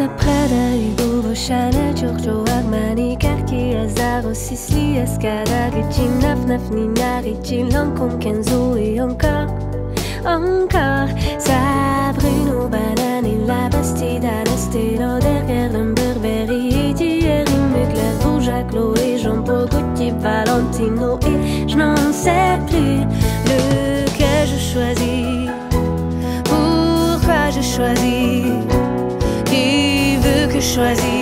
Prada, Hugo, Chanel, Giorgio, Armani, Cartier, Azaro, Sicily, Escada, Gucci, Naf, Naf, Nina, Ricci, Lancôme, Kenzo et encore, encore Sabrino, Banane, La Bastide, Anastelo, derrière Lumberberry, Thierry, Mugler, Rouge, Chloé, Jean-Paul, Gaultier, Valentino et je n'en sais plus lequel je choisis. Pourquoi je choisis? Choisisse.